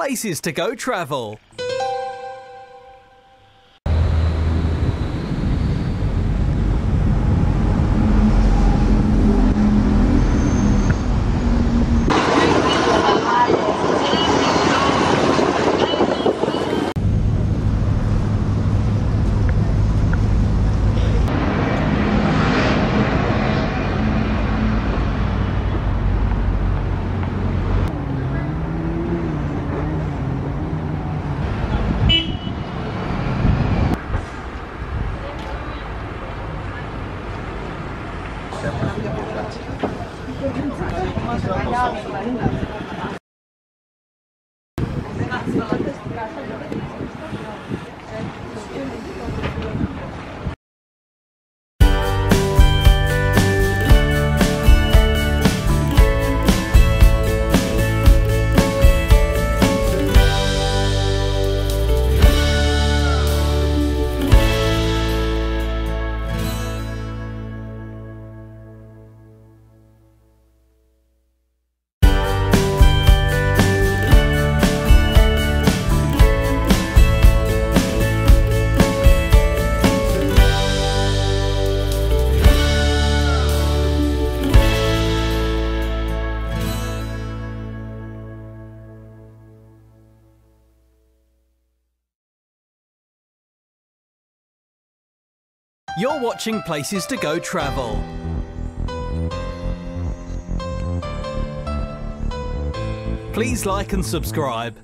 Places to Go Travel. Gracias. You're watching Places to Go Travel. Please like and subscribe.